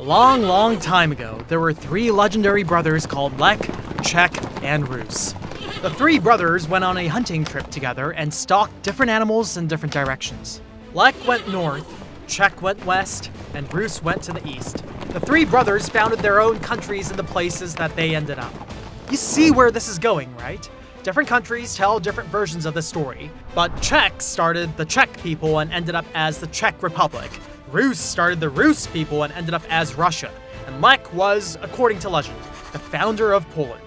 A long, long time ago, there were three legendary brothers called Lech, Czech, and Rus. The three brothers went on a hunting trip together and stalked different animals in different directions. Lech went north, Czech went west, and Rus went to the east. The three brothers founded their own countries in the places that they ended up. You see where this is going, right? Different countries tell different versions of the story, but Czech started the Czech people and ended up as the Czech Republic. Rus started the Rus people and ended up as Russia. And Lech was, according to legend, the founder of Poland.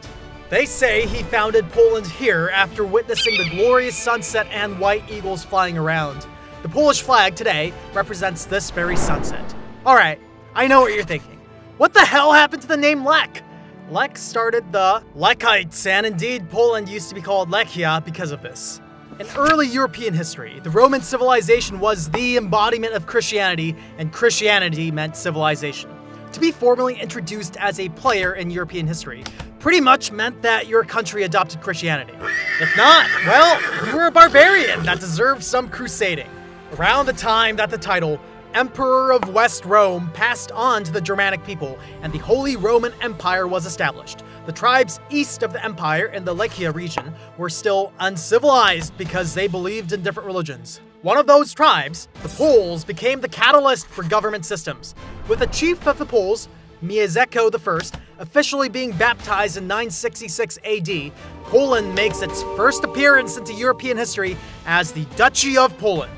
They say he founded Poland here after witnessing the glorious sunset and white eagles flying around. The Polish flag today represents this very sunset. Alright, I know what you're thinking. What the hell happened to the name Lech? Lech started the Lechites, and indeed Poland used to be called Lechia because of this. In early European history, the Roman civilization was the embodiment of Christianity, and Christianity meant civilization. To be formally introduced as a player in European history pretty much meant that your country adopted Christianity. If not, well, you were a barbarian that deserved some crusading. Around the time that the title Emperor of West Rome passed on to the Germanic people, and the Holy Roman Empire was established. The tribes east of the empire in the Lechia region were still uncivilized because they believed in different religions. One of those tribes, the Poles, became the catalyst for government systems, with the chief of the Poles, Mieszko I, officially being baptized in 966 AD, Poland makes its first appearance into European history as the Duchy of Poland.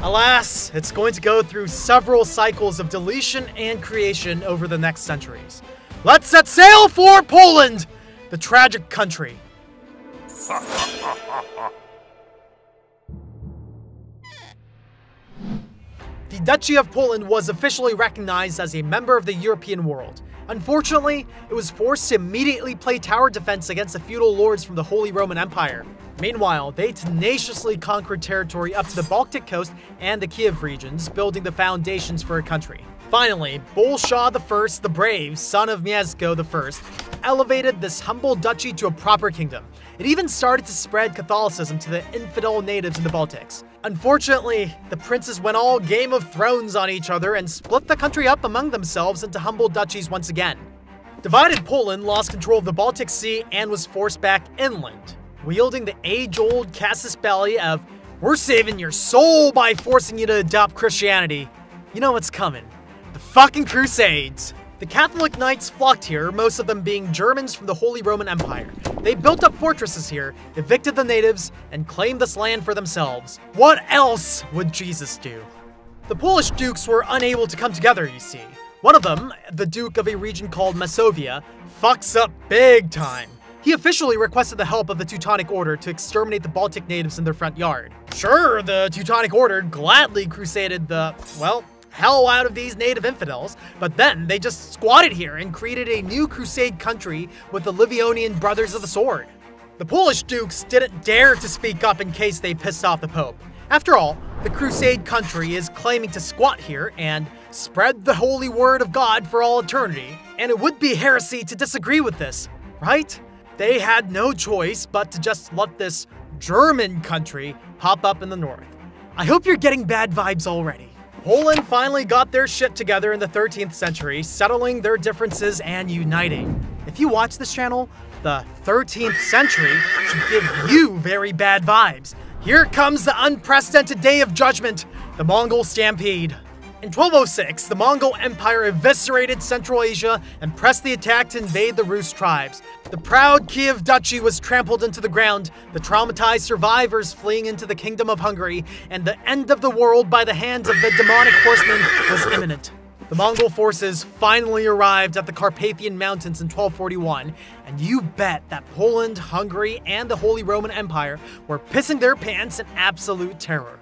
Alas, it's going to go through several cycles of deletion and creation over the next centuries. Let's set sail for Poland, the tragic country. the Duchy of Poland was officially recognized as a member of the European world. Unfortunately, it was forced to immediately play tower defense against the feudal lords from the Holy Roman Empire. Meanwhile, they tenaciously conquered territory up to the Baltic coast and the Kiev regions, building the foundations for a country. Finally, Bolesław I the Brave, son of Mieszko I, elevated this humble duchy to a proper kingdom. It even started to spread Catholicism to the infidel natives in the Baltics. Unfortunately, the princes went all Game of Thrones on each other and split the country up among themselves into humble duchies once again. Divided Poland lost control of the Baltic Sea and was forced back inland, wielding the age-old casus belli of, we're saving your soul by forcing you to adopt Christianity. You know what's coming. Fucking Crusades. The Catholic knights flocked here, most of them being Germans from the Holy Roman Empire. They built up fortresses here, evicted the natives, and claimed this land for themselves. What else would Jesus do? The Polish dukes were unable to come together, you see. One of them, the duke of a region called Masovia, fucks up big time. He officially requested the help of the Teutonic Order to exterminate the Baltic natives in their front yard. Sure, the Teutonic Order gladly crusaded the, well, hell out of these native infidels, but then they just squatted here and created a new crusade country with the Livonian Brothers of the Sword. The Polish dukes didn't dare to speak up in case they pissed off the Pope. After all, the crusade country is claiming to squat here and spread the holy word of God for all eternity, and it would be heresy to disagree with this, right? They had no choice but to just let this German country pop up in the north. I hope you're getting bad vibes already. Poland finally got their shit together in the 13th century, settling their differences and uniting. If you watch this channel, the 13th century should give you very bad vibes. Here comes the unprecedented day of judgment, the Mongol Stampede. In 1206, the Mongol Empire eviscerated Central Asia and pressed the attack to invade the Rus tribes. The proud Kiev Duchy was trampled into the ground, the traumatized survivors fleeing into the Kingdom of Hungary, and the end of the world by the hands of the demonic horsemen was imminent. The Mongol forces finally arrived at the Carpathian Mountains in 1241, and you bet that Poland, Hungary, and the Holy Roman Empire were pissing their pants in absolute terror.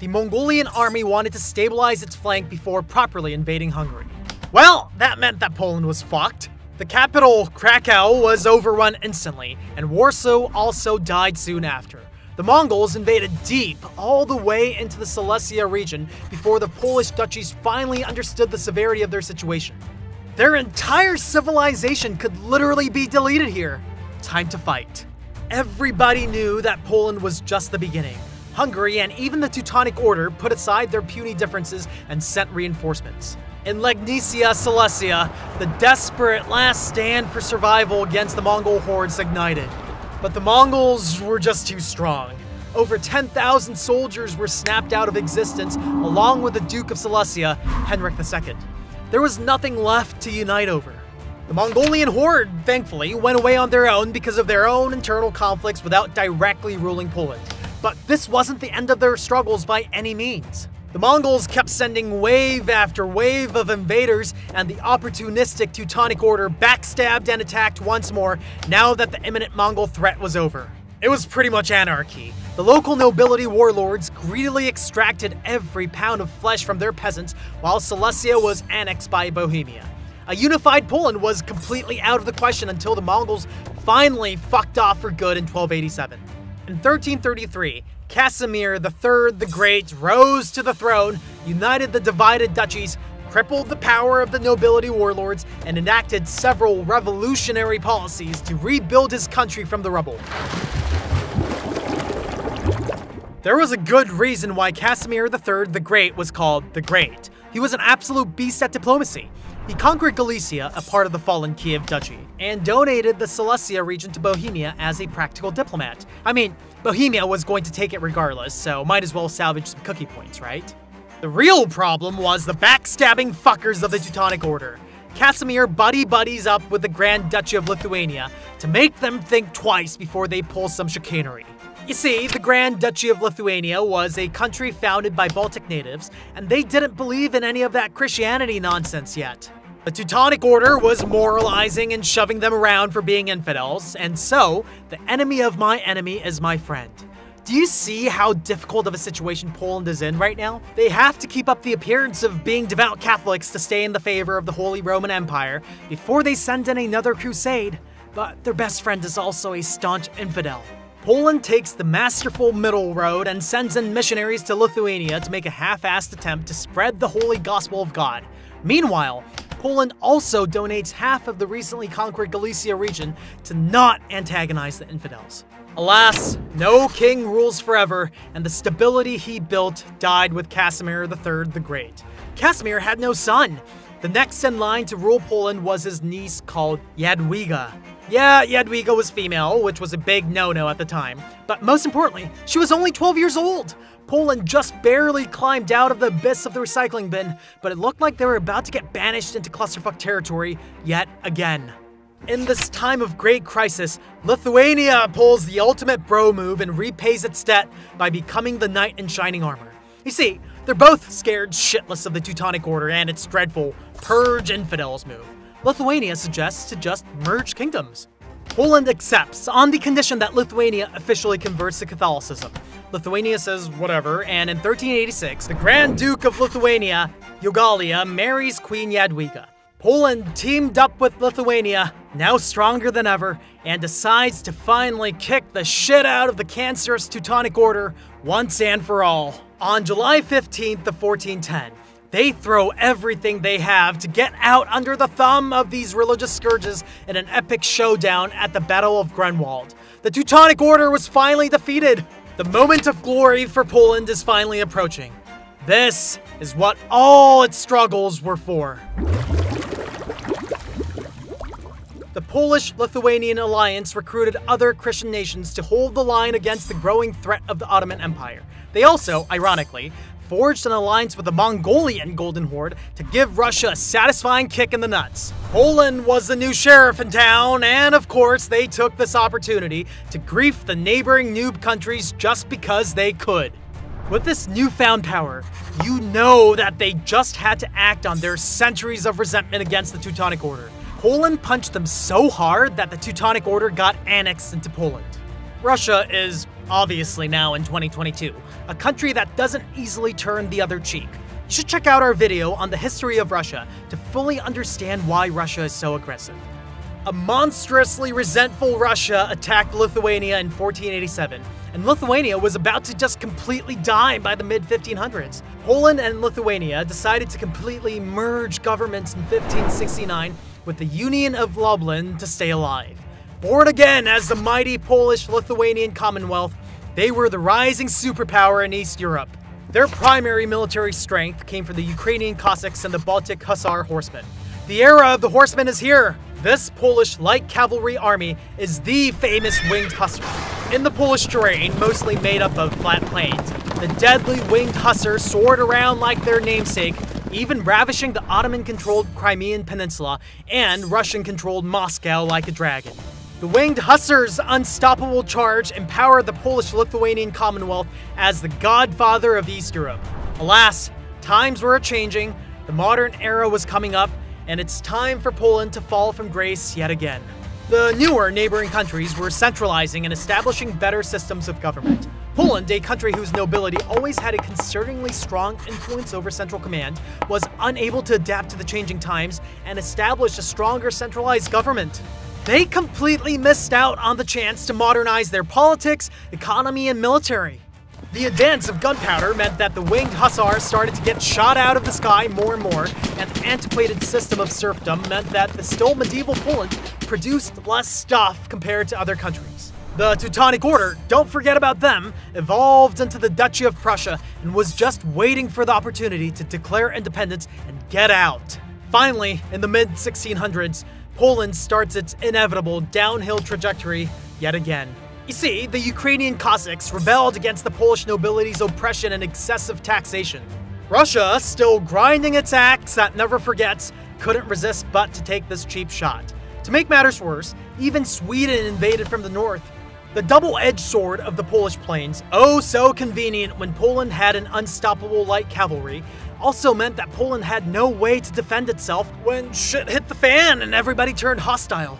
the Mongolian army wanted to stabilize its flank before properly invading Hungary. Well, that meant that Poland was fucked. The capital, Krakow, was overrun instantly, and Warsaw also died soon after. The Mongols invaded deep, all the way into the Silesia region before the Polish duchies finally understood the severity of their situation. Their entire civilization could literally be deleted here. Time to fight. Everybody knew that Poland was just the beginning. Hungary, and even the Teutonic Order put aside their puny differences and sent reinforcements. In Legnica, Silesia, the desperate last stand for survival against the Mongol hordes ignited. But the Mongols were just too strong. Over 10,000 soldiers were snapped out of existence, along with the Duke of Silesia, Henrik II. There was nothing left to unite over. The Mongolian horde, thankfully, went away on their own because of their own internal conflicts without directly ruling Poland. But this wasn't the end of their struggles by any means. The Mongols kept sending wave after wave of invaders, and the opportunistic Teutonic Order backstabbed and attacked once more now that the imminent Mongol threat was over. It was pretty much anarchy. The local nobility warlords greedily extracted every pound of flesh from their peasants, while Silesia was annexed by Bohemia. A unified Poland was completely out of the question until the Mongols finally fucked off for good in 1287. In 1333, Casimir III the Great rose to the throne, united the divided duchies, crippled the power of the nobility warlords, and enacted several revolutionary policies to rebuild his country from the rubble. There was a good reason why Casimir III the Great was called the Great. He was an absolute beast at diplomacy. He conquered Galicia, a part of the fallen Kiev Duchy, and donated the Silesia region to Bohemia as a practical diplomat. I mean, Bohemia was going to take it regardless, so might as well salvage some cookie points, right? The real problem was the backstabbing fuckers of the Teutonic Order. Casimir buddy buddies up with the Grand Duchy of Lithuania to make them think twice before they pull some chicanery. You see, the Grand Duchy of Lithuania was a country founded by Baltic natives, and they didn't believe in any of that Christianity nonsense yet. The Teutonic Order was moralizing and shoving them around for being infidels, and so, the enemy of my enemy is my friend. Do you see how difficult of a situation Poland is in right now? They have to keep up the appearance of being devout Catholics to stay in the favor of the Holy Roman Empire before they send in another crusade, but their best friend is also a staunch infidel. Poland takes the masterful middle road and sends in missionaries to Lithuania to make a half-assed attempt to spread the holy gospel of God. Meanwhile, Poland also donates half of the recently conquered Galicia region to not antagonize the infidels. Alas, no king rules forever, and the stability he built died with Casimir III the Great. Casimir had no son. The next in line to rule Poland was his niece called Jadwiga. Yeah, Jadwiga was female, which was a big no-no at the time. But most importantly, she was only 12 years old. Poland just barely climbed out of the abyss of the recycling bin, but it looked like they were about to get banished into clusterfuck territory yet again. In this time of great crisis, Lithuania pulls the ultimate bro move and repays its debt by becoming the knight in shining armor. You see, they're both scared shitless of the Teutonic Order and its dreadful purge infidels move. Lithuania suggests to just merge kingdoms. Poland accepts on the condition that Lithuania officially converts to Catholicism. Lithuania says whatever, and in 1386, the Grand Duke of Lithuania, Jogaila, marries Queen Jadwiga. Poland teamed up with Lithuania, now stronger than ever, and decides to finally kick the shit out of the cancerous Teutonic Order once and for all. On July 15th of 1410, they throw everything they have to get out under the thumb of these religious scourges in an epic showdown at the Battle of Grunwald. The Teutonic Order was finally defeated. The moment of glory for Poland is finally approaching. This is what all its struggles were for. The Polish-Lithuanian alliance recruited other Christian nations to hold the line against the growing threat of the Ottoman Empire. They also, ironically, forged an alliance with the Mongolian Golden Horde to give Russia a satisfying kick in the nuts. Poland was the new sheriff in town, and of course, they took this opportunity to grief the neighboring noob countries just because they could. With this newfound power, you know that they just had to act on their centuries of resentment against the Teutonic Order. Poland punched them so hard that the Teutonic Order got annexed into Poland. Russia is obviously now in 2022, a country that doesn't easily turn the other cheek. You should check out our video on the history of Russia to fully understand why Russia is so aggressive. A monstrously resentful Russia attacked Lithuania in 1487, and Lithuania was about to just completely die by the mid 1500s. Poland and Lithuania decided to completely merge governments in 1569 with the Union of Lublin to stay alive. Born again as the mighty Polish Lithuanian Commonwealth, They were the rising superpower in East Europe. Their primary military strength came from the Ukrainian Cossacks and the Baltic Hussar horsemen. The era of the horsemen is here. This Polish light cavalry army is the famous winged hussar. In the Polish terrain, mostly made up of flat plains, the deadly winged hussar soared around like their namesake, even ravishing the Ottoman-controlled Crimean Peninsula and Russian-controlled Moscow like a dragon. The winged hussar's unstoppable charge empowered the Polish-Lithuanian Commonwealth as the godfather of East Europe. Alas, times were changing, the modern era was coming up, and it's time for Poland to fall from grace yet again. The newer neighboring countries were centralizing and establishing better systems of government. Poland, a country whose nobility always had a concerningly strong influence over central command, was unable to adapt to the changing times and establish a stronger centralized government. They completely missed out on the chance to modernize their politics, economy, and military. The advance of gunpowder meant that the winged hussars started to get shot out of the sky more and more, and the antiquated system of serfdom meant that the still medieval Poland produced less stuff compared to other countries. The Teutonic Order, don't forget about them, evolved into the Duchy of Prussia and was just waiting for the opportunity to declare independence and get out. Finally, in the mid 1600s, Poland starts its inevitable downhill trajectory yet again. You see, the Ukrainian Cossacks rebelled against the Polish nobility's oppression and excessive taxation. Russia, still grinding its axe that never forgets, couldn't resist but to take this cheap shot. To make matters worse, even Sweden invaded from the north. The double-edged sword of the Polish plains, oh so convenient when Poland had an unstoppable light cavalry, also meant that Poland had no way to defend itself when shit hit the fan and everybody turned hostile.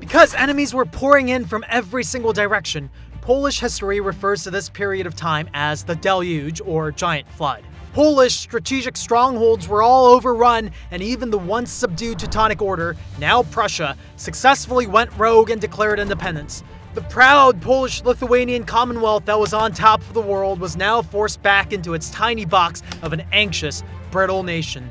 Because enemies were pouring in from every single direction, Polish history refers to this period of time as the Deluge or Giant Flood. Polish strategic strongholds were all overrun, and even the once subdued Teutonic Order, now Prussia, successfully went rogue and declared independence. The proud Polish-Lithuanian Commonwealth that was on top of the world was now forced back into its tiny box of an anxious, brittle nation.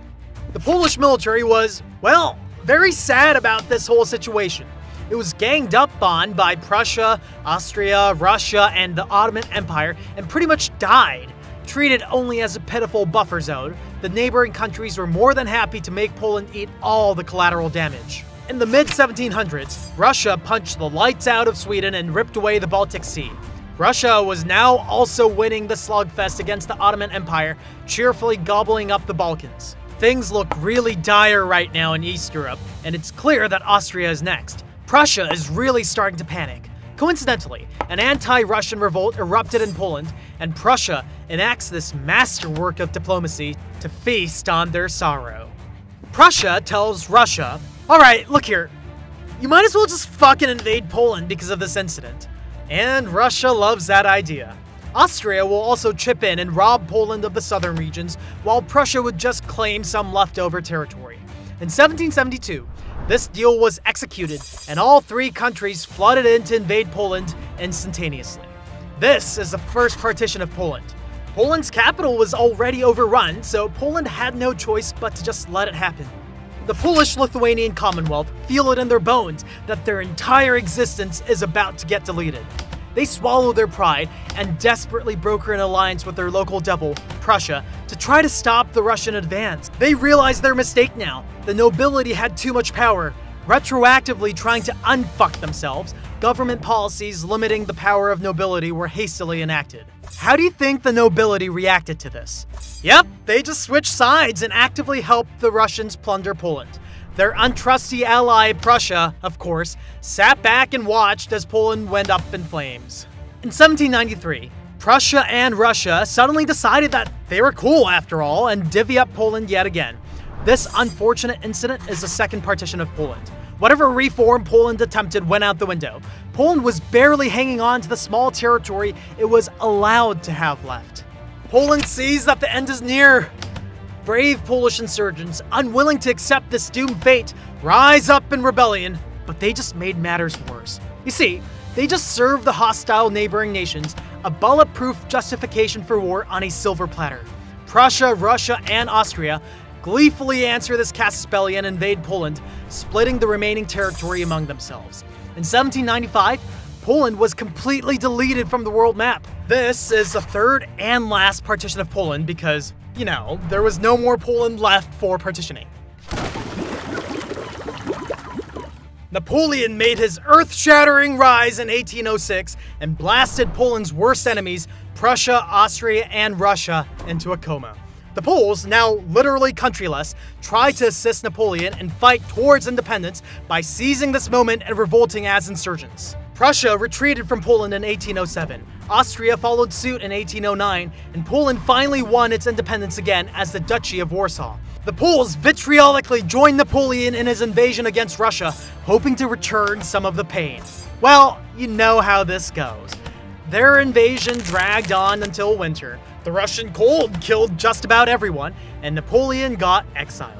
The Polish military was, well, very sad about this whole situation. It was ganged up on by Prussia, Austria, Russia, and the Ottoman Empire, and pretty much died. Treated only as a pitiful buffer zone, the neighboring countries were more than happy to make Poland eat all the collateral damage. In the mid 1700s, Russia punched the lights out of Sweden and ripped away the Baltic Sea. Russia was now also winning the slugfest against the Ottoman Empire, cheerfully gobbling up the Balkans. Things look really dire right now in East Europe, and it's clear that Austria is next. Prussia is really starting to panic. Coincidentally, an anti-Russian revolt erupted in Poland, and Prussia enacts this masterwork of diplomacy to feast on their sorrow. Prussia tells Russia, alright, look here, you might as well just fucking invade Poland because of this incident. And Russia loves that idea. Austria will also chip in and rob Poland of the southern regions, while Prussia would just claim some leftover territory. In 1772, this deal was executed, and all three countries flooded in to invade Poland instantaneously. This is the first partition of Poland. Poland's capital was already overrun, so Poland had no choice but to just let it happen. The Polish-Lithuanian Commonwealth feel it in their bones that their entire existence is about to get deleted. They swallow their pride and desperately broker an alliance with their local devil, Prussia, to try to stop the Russian advance. They realize their mistake now. The nobility had too much power, retroactively trying to unfuck themselves. Government policies limiting the power of nobility were hastily enacted. How do you think the nobility reacted to this? Yep, they just switched sides and actively helped the Russians plunder Poland. Their untrusty ally, Prussia, of course, sat back and watched as Poland went up in flames. In 1793, Prussia and Russia suddenly decided that they were cool after all and divvy up Poland yet again. This unfortunate incident is the second partition of Poland. Whatever reform Poland attempted went out the window. Poland was barely hanging on to the small territory it was allowed to have left. Poland sees that the end is near. Brave Polish insurgents, unwilling to accept this doomed fate, rise up in rebellion, but they just made matters worse. You see, they just served the hostile neighboring nations a bulletproof justification for war on a silver platter. Prussia, Russia, and Austria gleefully answer this casus belli and invade Poland, splitting the remaining territory among themselves. In 1795, Poland was completely deleted from the world map. This is the third and last partition of Poland because, you know, there was no more Poland left for partitioning. Napoleon made his earth shattering rise in 1806 and blasted Poland's worst enemies, Prussia, Austria, and Russia, into a coma. The Poles, now literally countryless, tried to assist Napoleon and fight towards independence by seizing this moment and revolting as insurgents. Prussia retreated from Poland in 1807. Austria followed suit in 1809, and Poland finally won its independence again as the Duchy of Warsaw. The Poles vitriolically joined Napoleon in his invasion against Russia, hoping to return some of the pain. Well, you know how this goes. Their invasion dragged on until winter. The Russian cold killed just about everyone, and Napoleon got exiled.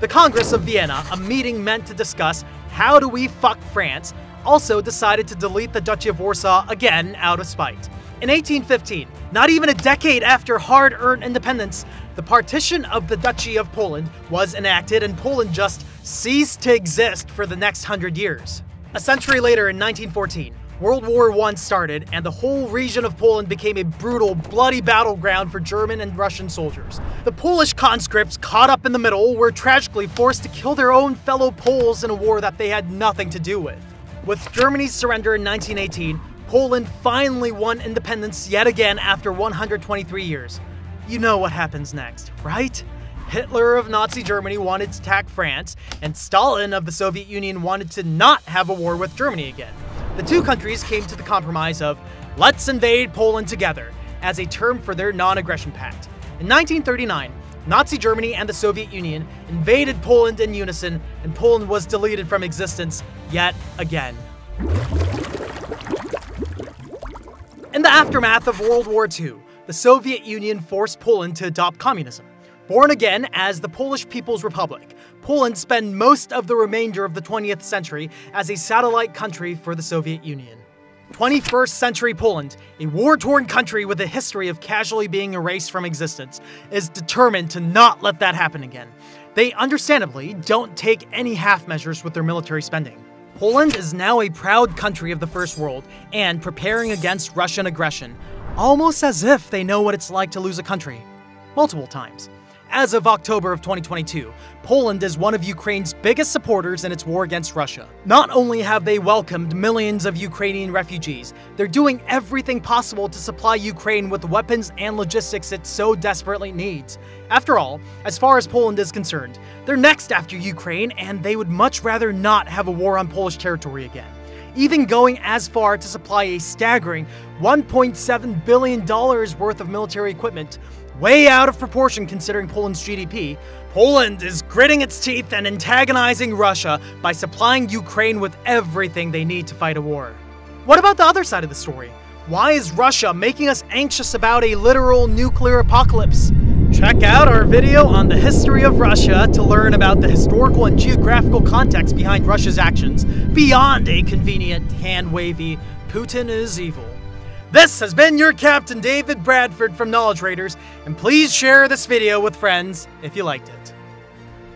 The Congress of Vienna, a meeting meant to discuss how do we fuck France, also decided to delete the Duchy of Warsaw again out of spite. In 1815, not even a decade after hard earned independence, the partition of the Duchy of Poland was enacted and Poland just ceased to exist for the next hundred years. A century later, in 1914, World War I started, and the whole region of Poland became a brutal, bloody battleground for German and Russian soldiers. The Polish conscripts, caught up in the middle, were tragically forced to kill their own fellow Poles in a war that they had nothing to do with. With Germany's surrender in 1918, Poland finally won independence yet again after 123 years. You know what happens next, right? Hitler of Nazi Germany wanted to attack France, and Stalin of the Soviet Union wanted to not have a war with Germany again. The two countries came to the compromise of let's invade Poland together as a term for their non aggression pact. In 1939, Nazi Germany and the Soviet Union invaded Poland in unison, and Poland was deleted from existence yet again. In the aftermath of World War II, the Soviet Union forced Poland to adopt communism. Born again as the Polish People's Republic, Poland spent most of the remainder of the 20th century as a satellite country for the Soviet Union. 21st century Poland, a war torn country with a history of casually being erased from existence, is determined to not let that happen again. They understandably don't take any half measures with their military spending. Poland is now a proud country of the First World and preparing against Russian aggression, almost as if they know what it's like to lose a country. Multiple times. As of October of 2022, Poland is one of Ukraine's biggest supporters in its war against Russia. Not only have they welcomed millions of Ukrainian refugees, they're doing everything possible to supply Ukraine with weapons and logistics it so desperately needs. After all, as far as Poland is concerned, they're next after Ukraine and they would much rather not have a war on Polish territory again even going as far to supply a staggering $1.7 billion worth of military equipment way out of proportion considering Poland's GDP, Poland is gritting its teeth and antagonizing Russia by supplying Ukraine with everything they need to fight a war. What about the other side of the story? Why is Russia making us anxious about a literal nuclear apocalypse? Check out our video on the history of Russia to learn about the historical and geographical context behind Russia's actions beyond a convenient, hand wavy, Putin is evil. This has been your Captain David Bradford from Knowledge Raiders, and please share this video with friends if you liked it.